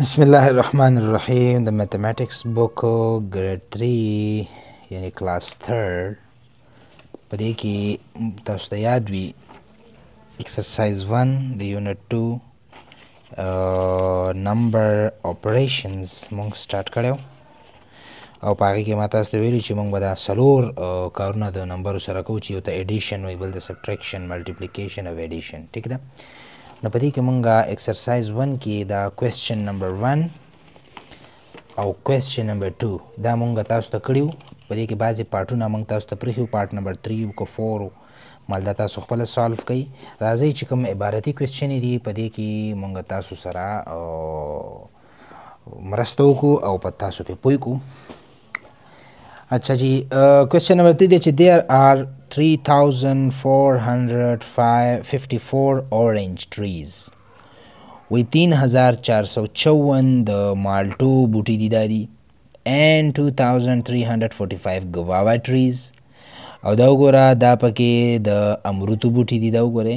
بسم الله الرحمن الرحیم د میتھمیټکس بوک ګریډ 3 یعنی کلاس 3 په دې کې تاسو ته یاد وي ایکسرسایز 1 د یونټ 2 نمبر اپریشنز مونږ سٹارټ کړو او په هغې کې ما تاسو ته ویلي چې موږ به دا څلور کارونه د نمبرو سره کوو چې یو ته ایډیشن وي بل ته سبټریکشن ملټیپلیکیشن او ایډیشن ټیک ده نو په دې کې موږ ایکسرسایز 1 کې دا کوېسچن نمبر 1 او کوېسچن نمبر 2 دا موږ تاسو ته کړیو په دې کې بعضې پارټونه موږ تاسو ته پرېښي پارټ نمبر 3 او که 4 مال دا تاسو خپله سالو کوئ راځئ چې کوم عبارتي کوېسچنې دي په دې کې موږ تاسو سره مرسته وکړو او په تاسو پې پوی کو اچھا جی کوشچن نمبر تی دی چې دیر آر 3454 اورنج ټریز وی 3454 د مالټو بوټي دي دادي and 2345 گواوا ټریز او دا وګوره دا پکې د امروتو بوټي دي دا وګوره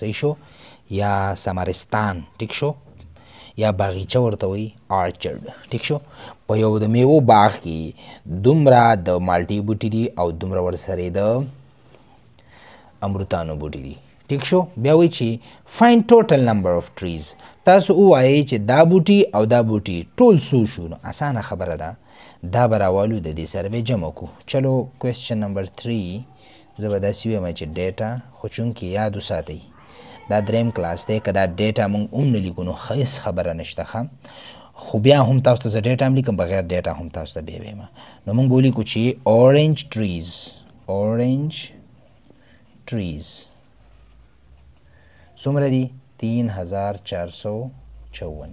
صحیح شو یا ثمرستان ټیک شو یا باغیچه ورته وایي آرچرډ ټیک شو په یو د میوو باغ کې دومره د مالټې بوټي دي او دومره ورسره د امرتانو بوټي دي ټیک شو بیا وایي چې فاین ټوټل نمبر اف ټریز تاسو ووایئ چې دا بوټي او دا بوټي ټول څو شو نو اسانه خبره ده دا به راوالو د دې سره به جمع کو چلو کوېسچن نمبر 3 زه به داسې ویم چې ډیټا خو چونکې یاد وساتئ دا دریم کلاس دی که دا ډیټا مونږ هم نه لیکو نو هیڅ خبره نشته ښه خو بیا هم تاسو ته زه ډیټا هم لیکم بغیر ډیټا هم تاسو ته بیا ویم نو مونږ به ولیکو چې اورنج ټریز اورنج ټریز څومره دي تین هزار چار سو چون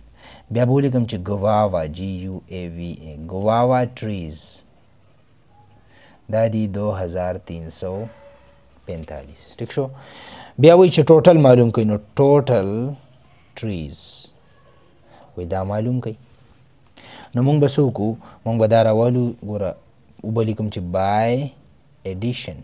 بیا به ولیکم چې ګواوا جي یو ای وي ای ګواوا ټریز دا دی 2345 ټیک شو بیا وای چې ټوټل معلوم کړئ نو ټوټل ټریز وای دا معلوم کړئ نو مونږ به څوک مونږ به دا راوالو ګوره وبلیکم چې بای ایډیشن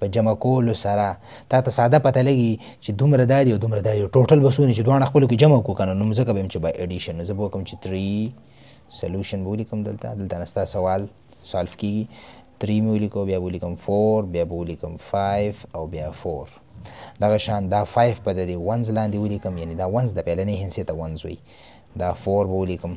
په جمع کولو سره تا ته ساده پته لګي چې دومره دا دی او دومره دا دی ټوټل به څونه چې دواړه خپلو کې جمع کړو که نه نو مځکه به یم چې به ایډیشن زه به وکړم چې تری سلوشن به ولیکم دلته دلته نه ستا سوال سالف کېږي تری مې ولیکو بیا به ولیکم فور بیا به ولیکم فایف او بیا فور دغه شان دا فایف به د دې ونز لاندې ولیکم یعنی دا ونز د پهلنۍ هندسې ته ونز وایي دا فور به ولیکم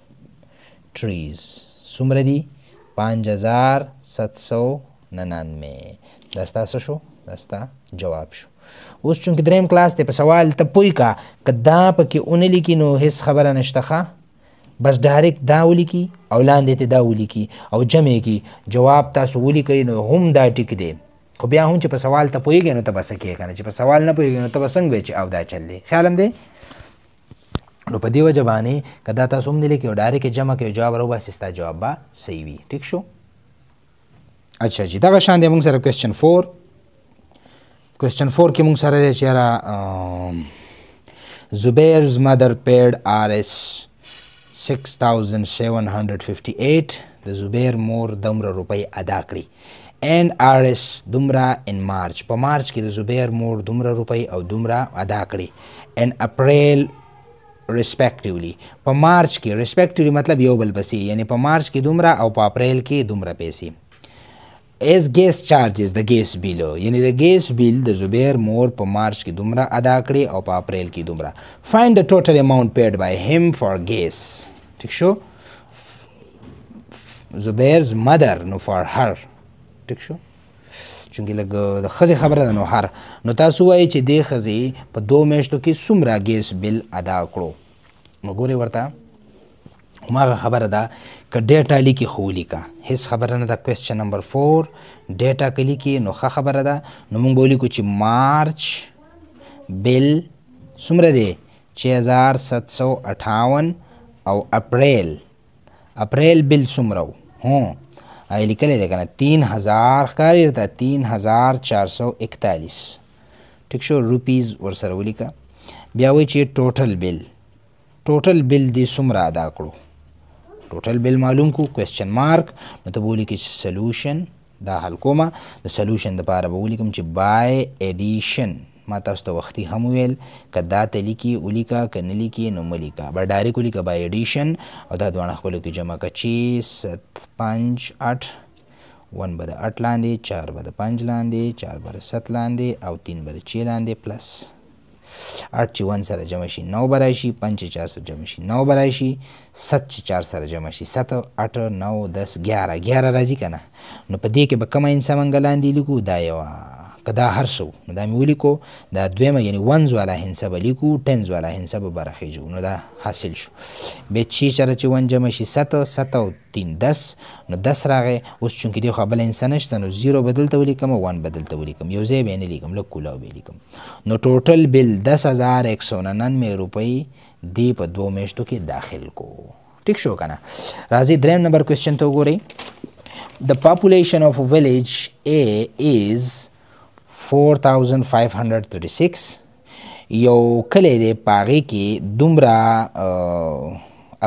ټریز څومره دي 5799 دا ستاسو شو دا ستا جواب شو اوس چونکه دریم کلاس ته په سوال ته پوي کا که دا پکې اون لیکي نو هیڅ خبره نشته ښه بس ډایرک دا ولیکي او لاندې ته دا ولیکي او جمع کی جواب تاسو ولیکئ نو هم دا ټیک دی خو بیا هم چې په سوال ته پوهېږې نو ته به څه کې کنه چې په سوال نه پوهېږې نو ته به څنګه چې او دا چل دی خیال هم دی نو په دې وجه باندې که دا تاسو هم لیکي او ډایرک یې جمع کوي جواب راوباسي ستا جواب به صحیح وي ټیک شو اچھا جی دغه شان دی موږ سره کوېسچن فور کوېسچن فور کې موږ سره دی چې یاره زبیرز مدر پیډ آر ایس 6758 د زبیر مور دومره روپۍ ادا کړي اینډ آر ایس دومره ان مارچ په مارچ کې د زبیر مور دومره روپۍ او دومره ادا کړي ان اپریل ریسپیکټیولی په مارچ کې ریسپیکټیولی مطلب یو بل پسې یعنی په مارچ کې دومره او په اپریل کې دومره پیسې ایز ګیس چارجز د ګیس بیل یعنی د ګیس بیل د زبیر مور په مارچ کې دومره ادا کړي او په اپریل کې دومره فایند د ټوټل اماونت پیډ بای هیم فار ګیس ټیک شو زبیرز مدر نو فار هر ټیک شو چونګې لګ د خزي خبره ده نو هر نو تاسو وایي چې د خزي په دوه میاشتو کې څومره ګیس بل ادا کړو نو ګوري ورته هماغه خبره ده که ډیټا لیکي خو ولیکه هیڅ خبره نه ده کوېسچن نمبر فور ډیټا که لیکي نو ښه خبره ده نو موږ به ولیکو چې مارچ بل څومره دی چې هزار ست سو اټاون او اپریل اپریل بل څومره و هو آیا لیکلی دی که نه تین هزار ښکاري درته تین هزار چار سو اکتالیس ټیک شو روپیز ورسره ولیکه بیا وایي چې ټوټل بل ټوټل بل دې څومره ادا کړو ټوټل بل معلوم کو کوېسچن مارک نو ته به ولیکې چې سلوشن دا حل کومه د سلوشن دپاره به ولیکم چې بای ایډیشن ما تاسو ته وختي هم ویل که دا ته لیکي ولیکه که نه لیکي نو مه لیکه به ډایرک ولیکه بای ایډیشن او دا دواړه خپلو کې جمع که چې ست پنج اټ ون به د اټ لاندې چار به د پنج لاندې چار به د ست لاندې او تین به د چې لاندې پلس اټ چې ون سره جمع شي نو به راشي پنج چې چار سره جمع شي نو به راشي ست چې چار سره جمع شي ست اټ نو دس ګیاره ګیاره راځي که نه نو په دې کې به کومه انسه موږ لاندې لیکو دا یوه که دا هر څو نو دا مې ولیکو دا دویمه یعنی ونز والا هنسه به لیکو ټنز والا هنسه به برخې جو نو دا حاصل شو بیا چې سره چې ون جمع شي ست ست او تین دس نو دس راغی اوس چونکی دیخوا بل انسه نشته نو زیرو به دلته ولیکم او ون به دلته ولیکم یو ځای به نه لیکم لږ کولاو به لیکم نو ټوټل بل دس هزار ایک سو ننانوې روپۍ دی په دوه میاشتو کې داخل کو ټیک شو کنه راځي دریم نمبر کوېسچن ته وګورئ The population of village A is 4536 یو کلی دی په هغې کې دومره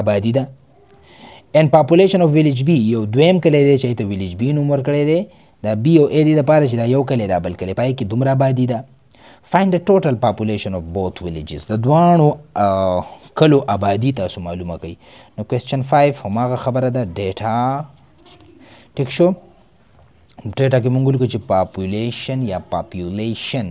آبادي ده ان پاپولیشن اف ویلیج بی یو دویم کلی دی چې ته ویلیج بی نوم ورکړی دی دا بی او ای دی لپاره چې دا یو کلی دا بل کلی پای کې دومره آبادي ده فایند د ټوټل پاپولیشن اف بوث ویلیجز د دواړو کلو آبادي تاسو معلومه کړئ نو کوېسچن 5 هماغه خبره ده ډیټا ټیک شو ډیټا کې مونږ ولیکو چې پاپولیشن یا پاپولیشن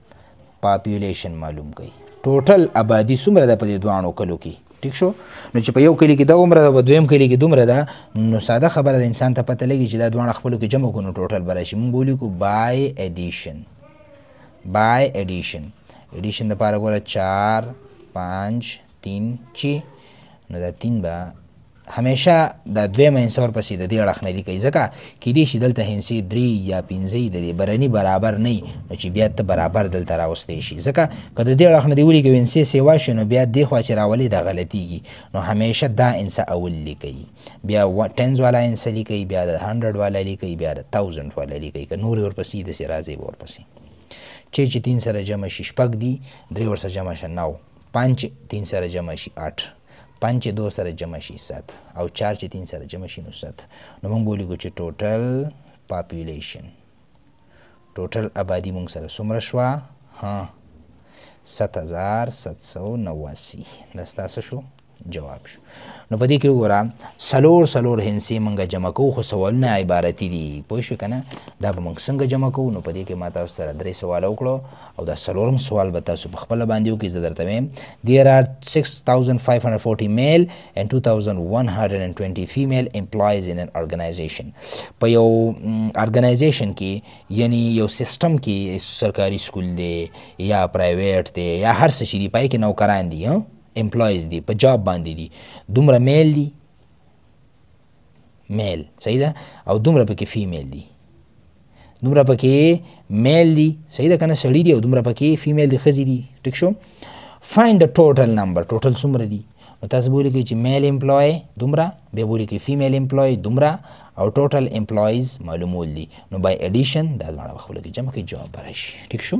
پاپولیشن معلوم کړئ ټوټل آبادی څومره ده په دې دواړو کلو کې ټیک شو نو چې په یو کلی کې دا عمره ده په دویم کلی کې دومره ده نو ساده خبره ده انسان ته پته لګي چې دا دواړه خپلو کې جمع کړو نو ټوټل به راشي موږ ولیکو بای ایډیشن بای ایډیشن ایډیشن دپاره ګوره چار پنج تین چی نو دا تین به همېشه د دویم عنصر پسې د دې اړخ نه لیکئ ځکه کیدای شي دلته هندسې درې یا پنځه د دې برني برابر نه نو چې بیا ته برابر دلته راوستی شي ځکه که د دې اړخ نه دې ولیکئ هندسې سیوا شي نو بیا دې خوا چې راولي دا غلطیږي نو همېشه دا انسه اول لیکئ بیا ټنز والا انسه لیکئ بیا د هنډرډ والا لیکئ بیا د تاوزنډ والا لیکئ که نور ورپسې داسې راځي به ورپسې چې چې تین سره جمع شي شپږ دي درې ورسره جمع شه نو پنج چې تین سره جمع شي اټ پنج چې دو سره جمع شي ست او چار چې تین سره جمع شي نو ست نو موږ ولیکو چې ټوټل پاپولیشن ټوټل آبادی مونږ سره څومره شوه ها ست هزار ست سو نواسی دا ستاسو شو جواب شو نو په دې کې وګوره سلور سلور هنسي مونږ جمع کوو خو سوالونه عبارتي دي پوه شو کنه دا به مونږ څنګه جمع کوو نو په دې کې ما تاسو سره درې سوال وکړو او دا سلورم سوال به تاسو په خپل باندې وکړي زه درته وایم there are 6540 male and 2120 female employees in an organization په یو ارګنایزیشن کې یعنی یو سیستم کې سرکاري سکول دی یا پرایویټ دی یا هر څه چې دی پای کې نوکران دي امپلایز دي په جاب باندې دي دومره میل دي میل صحیح ده او دومره پکې فیمیل دي دومره پکې میل دي صحیح ده کنه سړی دي او دومره پکې فیمیل دي خزي دي ټیک شو فایند د ټوټل نمبر ټوټل څومره دي نو تاسو بولی کې چې میل امپلای دومره به بولی کې فیمیل امپلای دومره او ټوټل امپلایز معلومول دي نو بای اډیشن دا ځوړه خپل کې جمع کې جواب راشي ټیک شو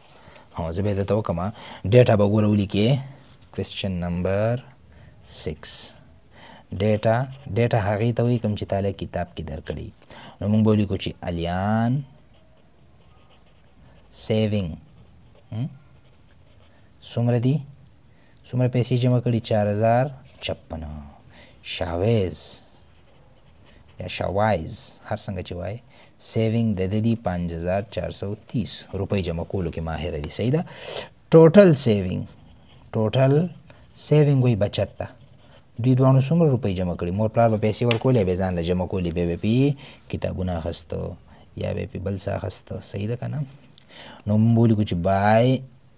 او زه به درته وکړم ډیټا به ګوره ولیکې کوېسچن نمبر سکس ډیټا ډیټا هغې ته وایي کوم چې تاله کتاب کې درکړي نو موږ به ولیکو چې الیان سیوینګ څومره دي څومره پیسې جمع کړي چار هزار چپنه شاویز یا شوایز هر څنګه چې وای سیوینګ د دې 5430 روپۍ جمع کولو کې ماهر دي صحیح ده ټوټل سیوینګ ټوټل سیوینګ وی بچت ده دوی دوانو څومره روپۍ جمع کړي مور پلار به پیسې ورکولې به ځان له جمع کولې به پی کتابونه اخستو یا به پی بل څه اخستو صحیح ده کنه نو موږ ولیکو چې بای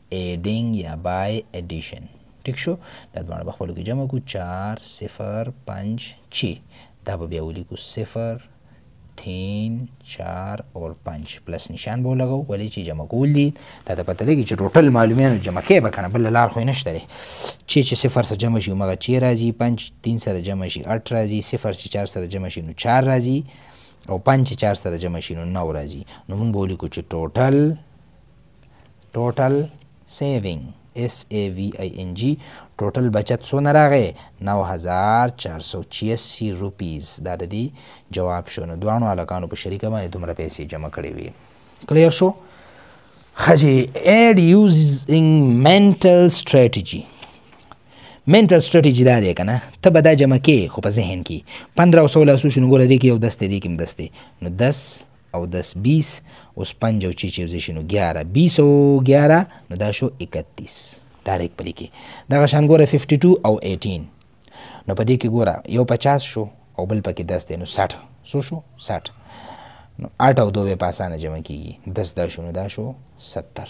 ایډینګ یا بای ایډیشن ټیک شو دا دواړه به خپلو کې جمع کو چار صفر پنج چی دا به بیا ولیکو صفر تین چار اور پنج پلس نشان به لګو ولی چې جمع کول دي تا ته پته لګي چې ټوټل معلومه نو جمع کې به کنه بل لار خو نه شته چې چې صفر سره جمع شي مګه چې راځي پنج تین سره جمع شي 8 راځي صفر چې چار سره جمع شي نو چار راځي او پنج چې چار سره جمع شي نو نو راځي نو موږ به ولیکو چې ټوټل ټوټل سیوینګ اس ای وی ای ان جی ټوټل بچت څونه راغی 9486 روپیز دا د دې جواب شو نو دواړو هلکانو په شریکه باندې دومره پیسې جمع کړې وي کلیر شو خجی ایډ یوزینګ منټل سټریټجی منټل سټریټجی دا دی کنه ته به دا جمع کې خو په ذهن کې 1500 لاسو شنو ګوره دې کې یو دسته دې کې هم دسته نو 10 او دس بیس اوس پنج او چیچ یوځای شي نو ګیاره بیس او ګیاره نو دا شو اکتیس ډایرکټ په لیکي دغه شان ګوره ففټي ټو او ایټین نو په دې کې ګوره یو پچاس شو او بل پکې دس دی نو سټ څو شو سټ نو اټ او دوه په اسانه جمع کیږي دس دا شو نو دا شو ستر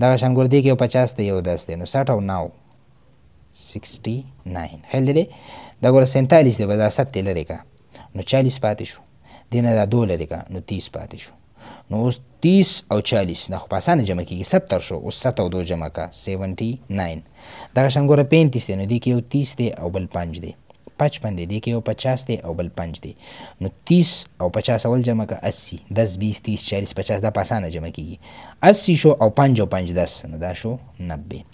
دغه شان ګوره دې کې یو پچاس دی یو دس دی نو سټ او نو 69 خیال دی دا ګوره 47 دی به دا 7 لري که نو چالیس پاتې شو دې نه دا دوه لرې کړه نو تیس پاتې شو نو اوس تیس او چالیس دا خو په اسانه جمع کېږي ستر شو اوس ست او دوه جمع کړه سیونټي ناین دغه شان ګوره پینتیس دی نو دې کې یو تیس دی او بل پنج دی پچپن دی دې کې یو پچاس دی او بل پنج دی نو تیس او پچاس اول جمع کړه اسی دس بیس تیس چالیس پچاس دا په اسانه جمع کېږي اسی شو او پنج او پنج دس نو دا شو نبه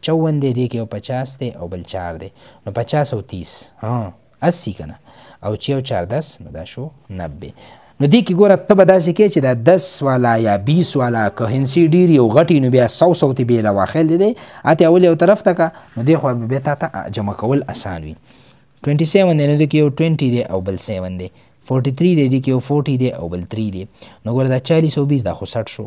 چون دی دی کې یو پچاس دی او بل چار دی نو پچاس او تیس ها اسی کنه او چې یو چار دس نو دا شو نبه نو دې کې ګوره ته به داسې کې چې دا دس والا یا بیس والا که هنسي ډیر یو غټي نو بیا سو سو تی بیله واخیل دی اته اول یو طرف ته کا نو دې خو بیا تا ته جمع کول اسان وي 27 دی نو دې کې یو 20 دی او بل 7 دی 43 دی دې کې یو 40 دی او بل 3 دی نو ګوره دا 40 او 20 دا خو 60 شو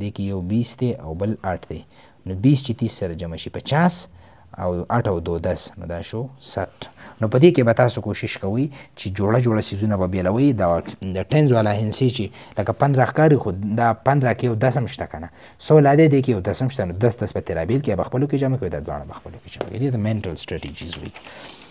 دې کې یو بیس دی او بل اټ دی نو بیس چې تیس سره جمع شي پچاس او اټ او دو دس نو دا شو ست نو په دې کې به تاسو کوشش کوئ چې جوړه جوړه سیزونه به بیلوئ دا د ټینز والا هنسې چې لکه پندره ښکاري خو دا پندره کې یو دس هم شته که نه سوله دی دې کې یو دس هم شته نو دس دس به ترابیل کې به خپلو کې جمع کوي دا دواړه به خپلو کې جمع کوي دې ته مینټل سټریټیجیز وایي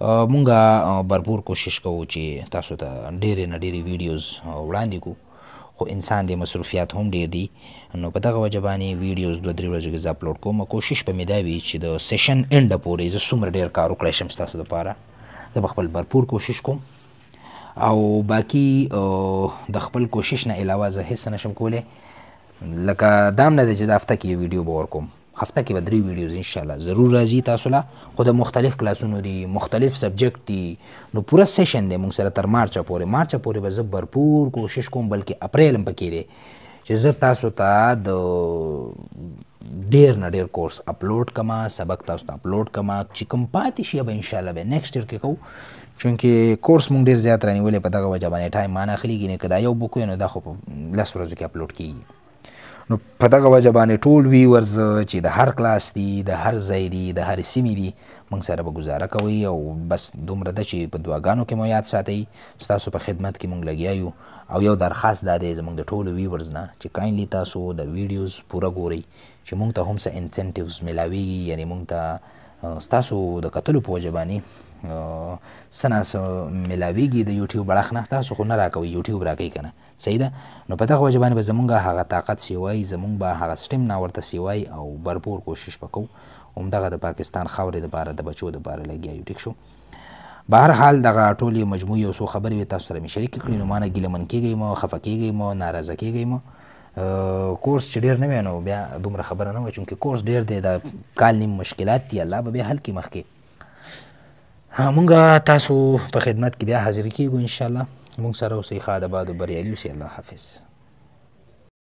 مونږ برپور کوشش کوو چې تاسو ته ډېرې نه ډېرې ویډیوز وړاندې کو خو انسان دی مصروفیات هم ډېر دي نو په دغه وجه باندې ویډیوز دوه درې ورځو کې زه اپلوډ کوم کوشش به مې دا وي چې د سیشن اینډ پورې زه څومره ډېر کار وکړای شم ستاسو لپاره زه به خپل برپور کوشش کوم او باقی د خپل کوشش نه علاوه زه هیڅ نشم کولی لکه دام نه دی چې دا هفته کې یو ویډیو به ورکوم هفته کې به درې ویډیوز ان شاء الله ضرور راځي تاسو لا خو د مختلف کلاسونو دي مختلف سبجیکټ دي نو پوره سیشن دی موږ سره تر مارچ پورې مارچ پورې به زه برپور کوشش کوم بلکې اپریل هم پکې دی چې زه تاسو ته د ډیر نه ډیر کورس اپلوډ کما سبق تاسو ته اپلوډ کما چې کوم پاتې شي به ان شاء الله به نیکسټ ایئر کې کوو چونکه کورس مونږ ډیر زیات رانیولې په دغه وجه باندې ټایم مانه خلیږي نه کدا یو بوکو نو دا خو لس ورځو کې اپلوډ کیږي نو په دغه وجه باندې ټول ویورز چې د هر کلاس دي د هر ځای دي د هر سیمې دي موږ سره به گزاره کوي او بس دومره ده چې په دعاګانو کې مو یاد ساتئ ستاسو په خدمت کې موږ لګیا یو او یو درخواست دا دی زموږ د ټولو ویورز نه چې کاینلی تاسو د ویډیوز پوره ګورئ چې موږ ته هم څه انسنټیوز ملاویږي یعنی موږ ته ستاسو د کتلو په وجه باندې څه ناڅه ملاویږي د یوټیوب اړخ نه تاسو خو نه راکوي یوټیوب راکوي که نه صحیح ده نو په دغه وجه باندې به زمونږ هغه طاقت سیوای زمونږ به هغه سټیم نا ورته سیوای او برپور کوشش به کوو هم دغه د پاکستان خاورې د پاره د بچو د پاره لګیا یو ټیک شو بهر حال دغه ټول یو مجموعي او سو خبرې وي تاسو سره می شریک کړی نو مانه ګیله من کیږئ مو خفه کیږئ مو ناراضه کیږئ مو کورس چې ډیر نه وینو بیا دومره خبره نه وای چونکه کورس ډیر دی دا کال نیم مشکلات دی الله به به حل کی مخکې مونږ تاسو په خدمت کې بیا حاضر کیږو ان شاء الله مونږ سره اوسئ ښاد آباد او بریالي اوسئ الله حافظ